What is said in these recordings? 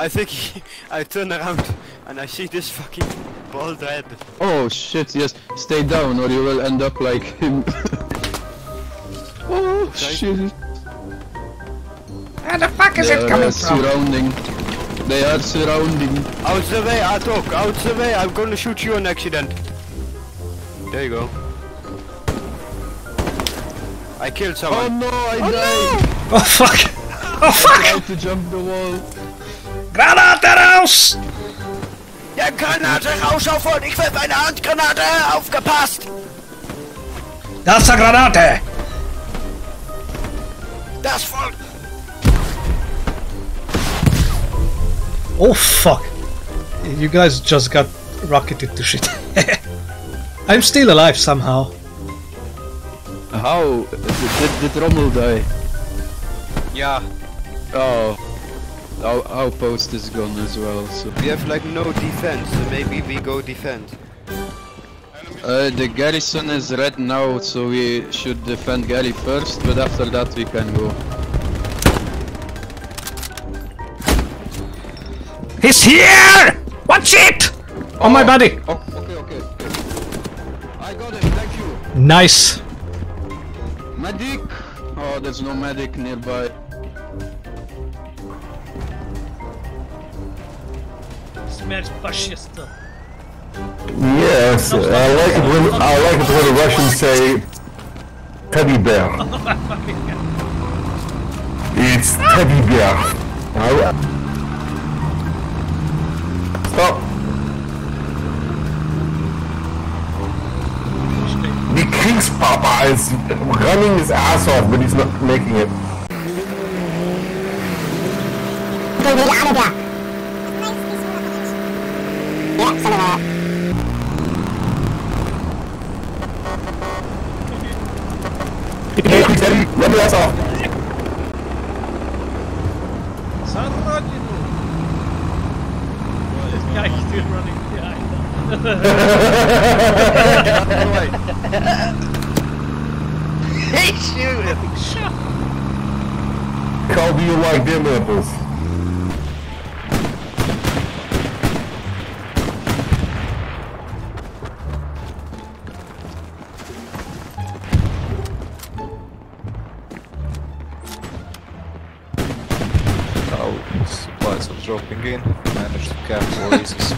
I think he, I turn around and I see this fucking bald head. Oh shit, yes. Stay down or you will end up like him. oh shit. Where the fuck is they it are coming uh, from? surrounding. They are surrounding. Out the way, I talk, out the way, I'm gonna shoot you on accident. There you go. I killed someone. Oh no, I died! Oh fuck! Oh fuck! Tried to jump the wall. Granate uh, raus! Der Granate raus sofort, ich werf eine Handgranate, aufgepasst! Da ist eine Granate! Das Volk! Oh fuck! You guys just got rocketed to shit. I'm still alive somehow. How? Did, did Rommel die? Yeah, Oh. Our outpost is gone as well, so... we have like no defense, so maybe we go defend. Uh, the garrison is red now, so we should defend Gary first, but after that we can go. He's here! Watch it! On my body! Oh, okay, okay, okay. I got him, thank you. Nice. Medic! Oh, there's no medic nearby. Смерть фашиста. Yes, I like it when I like it when the Russians say teddy bear. it's teddy bear. I- Stop. The Kriegspapa is running his ass off, but he's not making it. Hey, Teddy, run your ass off. This guy is still running behind Hey, shoot him! How do you like them apples? Dropping in. Managed to cap oasis.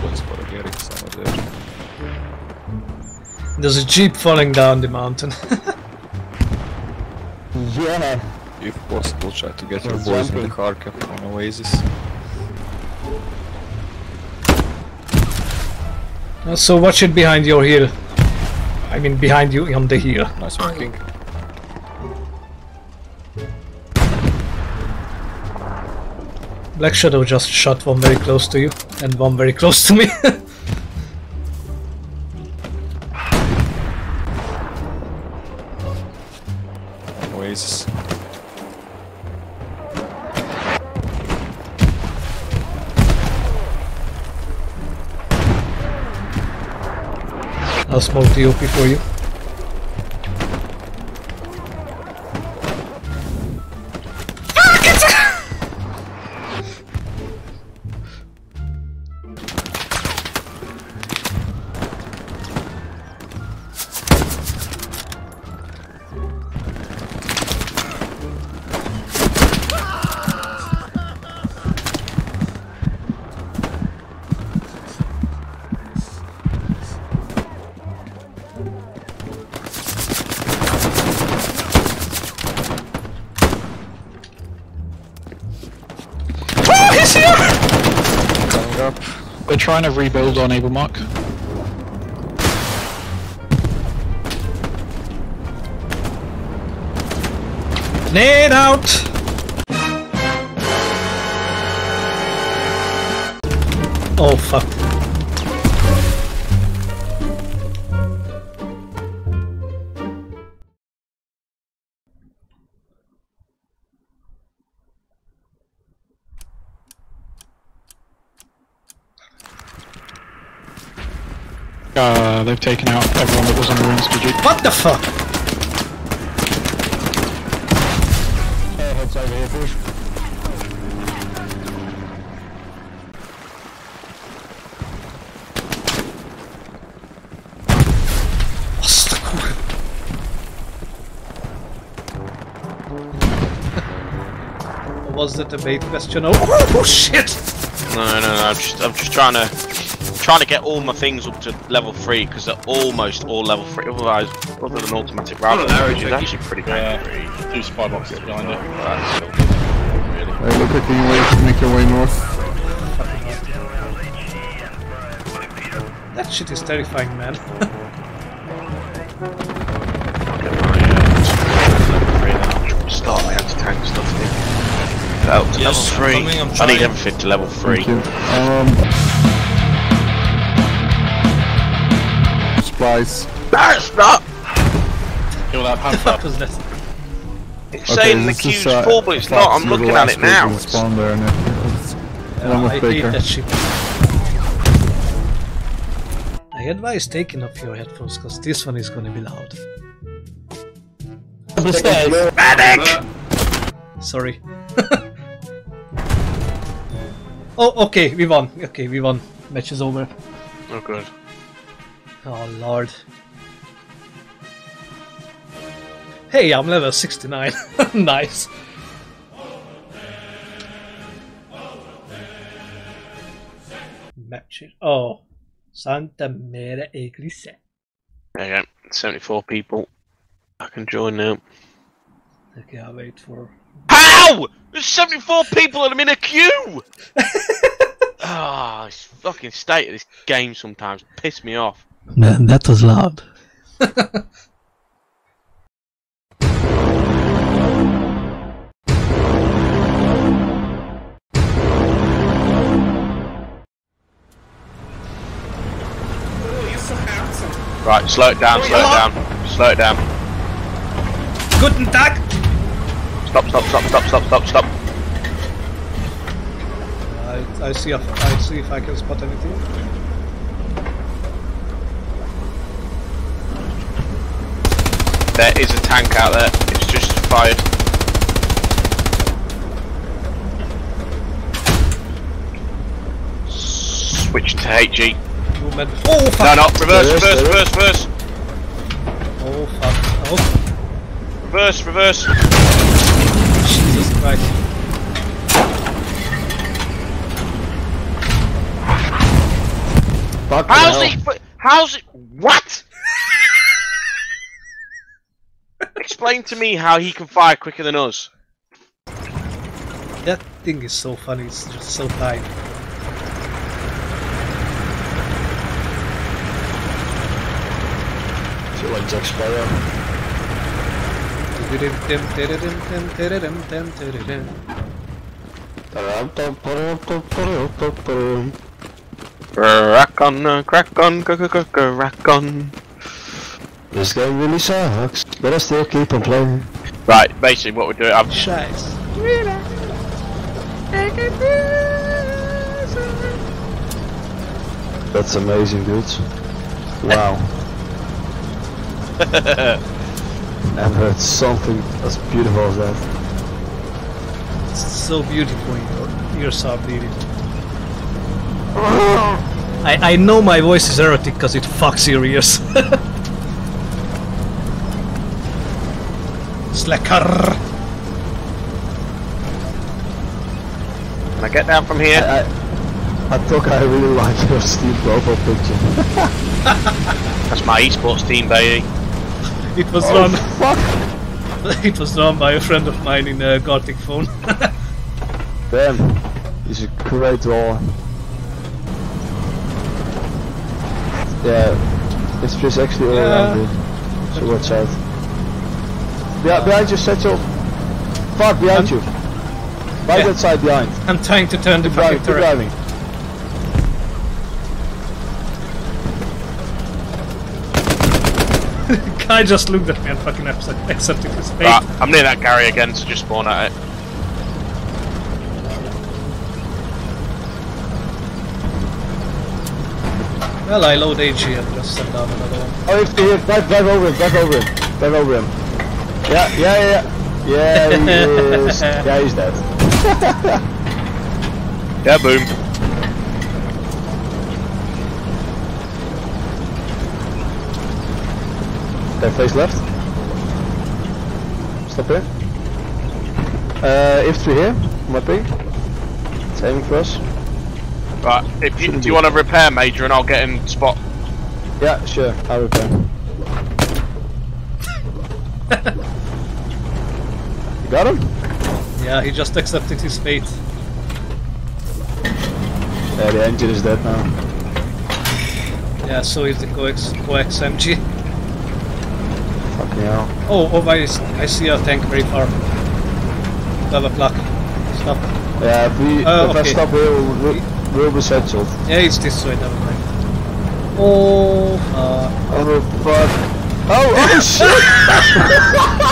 Place for a Gary somewhere there. There's a jeep falling down the mountain. Yeah. If possible, try to get your Let's boys jump in the in. Kharkiv on Oasis. Uh, so watch it behind your heel. I mean behind you on the hill. Nice one, Black Shadow just shot one very close to you and one very close to me. Oasis. I'll smoke the OP for you. Up. We're trying to rebuild on Able Mark. Nade out! Oh fuck. Uh, they've taken out everyone that was on the ruins, did you? What the fuck? Airheads over here, please. Was that a bait question? Oh, oh shit! No, no, no, I'm just, I'm just trying to trying to get all my things up to level three because they're almost all level three. Otherwise, other than automatic rifle, which is actually pretty bad. Yeah, two spy boxes behind it. That's still good, really. Hey, look at your way, make your way north. That shit is terrifying, man. Start my anti-tank stuff here. To Yes, level I'm 3 I'm need everything to level 3. Um, supplies. That's not! Kill that panther. was that? It's saying the this is, queue's uh, full, but it's not. I'm looking at it now. It's- Spawn there, and it's- Along with I Baker. that shit. I advise taking off your headphones because this one is gonna be loud. Sorry. oh, okay, we won. Okay, we won. Match is over. Oh, good. Oh lord. Hey, I'm level 69. nice. Match it. Oh. Santa Mera Iglesia. There you go. 74 people. I can join now. Okay, I'll wait for. How? There's 74 people and I'm in a queue! Ah, this fucking state of this game sometimes piss me off. Man, that was loud. Right, slow it down, slow it down, slow it down. Guten Tag! Stop, stop, stop, stop, stop, stop, stop. I, I see if I see if I can spot anything. There is a tank out there. It's just fired. Switch to HE. Movement. Oh No, fuck! no, reverse, reverse, reverse, reverse. Oh fuck! Oh Reverse, reverse. Jesus Christ! Fuck How's hell. it? How's it? What? Explain to me how he can fire quicker than us. That thing is so funny. It's just so tight. feel like Jack Sparrow. Crack on, uh, crack on, crack on, crack on, crack on. This game really sucks, but I still keep on playing. Right, basically what we're doing, I've Scheiß. That's amazing, dudes. Wow. I've heard something as beautiful as that. It's so beautiful. Your ears are bleeding. I, I know my voice is erotic because it fucks your ears. Slackerr. Can I get down from here? I, I thought I really like your Steve profile picture. That's my esports team, baby. It was Oh, run. fuck! It was run by a friend of mine in uh, a Gothic phone. Damn, he's a great drawer. Yeah, it's just actually all Yeah. around you. So watch out. Be- behind you, Satchel. Fuck, behind you. Right Yeah. that side behind. I'm trying to turn the Keep fucking driving, keep turret. driving. Guy just looked at me and fucking accepted his fate. Right, I'm near that Gary again, so just spawn at it. Well, I load AG and just send down another one. Oh, if here, drive, drive over him, drive over him, drive over him. Yeah, yeah, yeah. Yeah, he is. Yeah, he's dead. Yeah, boom. Okay, face left. Stop here. Uh, if through here. my ping. It's aiming for us. Right, if you, do you want to repair Major and I'll get in spot? Yeah, sure. I'll repair. got him? Yeah, he just accepted his fate. Yeah, the engine is dead now. Yeah, so is the coax, coax MG. Fucking hell. Oh, oh, I see a tank very far. 12 o'clock. Stop. Yeah, if we Uh, if okay. I stop, we'll, we'll, we'll be settled. Yeah, it's this way, never mind. Oh, uh, Oh fuck. Oh, oh shit!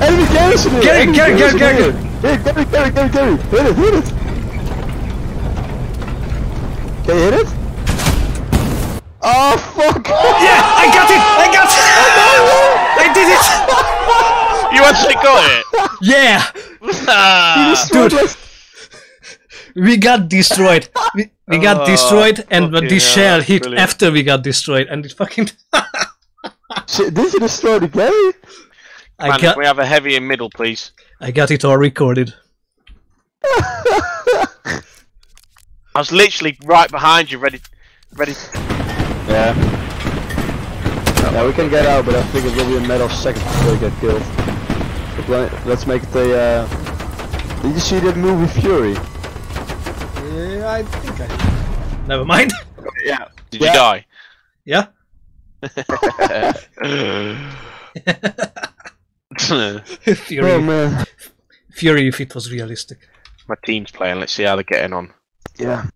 Enemy garrison! Get it, get it, get it, get it, here. Yeah, get it, get it, get it, get it! Hit it, hit it! Can you hit it? Oh fuck! yeah, I got it! I got it! I did it! You actually got it! Yeah, Ah, dude, we got destroyed. We, we got Oh, destroyed, and fucking the shell hell, hit brilliant. after we got destroyed, and it fucking. Shit, did you destroy the Gary? I Man, got, can we have a heavy in middle, please? I got it all recorded. I was literally right behind you, ready, ready. Yeah. Yeah, we can get out, but I think it will be a matter of seconds before we get killed. But let- Let's make it a. Uh... Did you see that movie Fury? Yeah, I think I. Never mind. Yeah. Did Yeah. you die? yeah. Fury, Oh man. Fury, if it was realistic. My team's playing. Let's see how they're getting on. Yeah.